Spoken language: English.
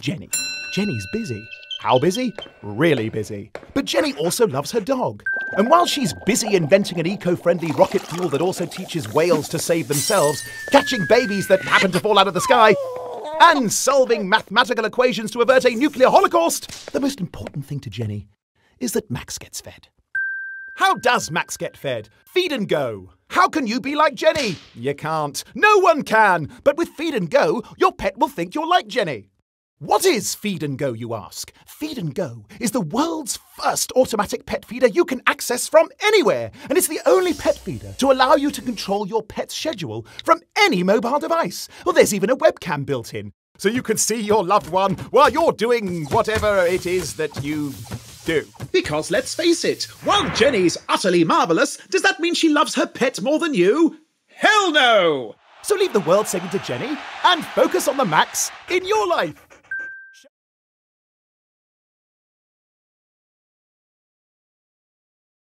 Jenny's busy. How busy? Really busy. But Jenny also loves her dog. And while she's busy inventing an eco friendly rocket fuel that also teaches whales to save themselves, catching babies that happen to fall out of the sky, and solving mathematical equations to avert a nuclear holocaust, the most important thing to Jenny is that Max gets fed. How does Max get fed? Feed and go. How can you be like Jenny? You can't. No one can. But with Feed and Go, your pet will think you're like Jenny. What is Feed and Go, you ask? Feed and Go is the world's first automatic pet feeder you can access from anywhere, and it's the only pet feeder to allow you to control your pet's schedule from any mobile device. Well, there's even a webcam built in, so you can see your loved one while you're doing whatever it is that you do. Because let's face it, while Jenny's utterly marvellous, does that mean she loves her pet more than you? Hell no! So leave the world singing to Jenny and focus on the Max in your life.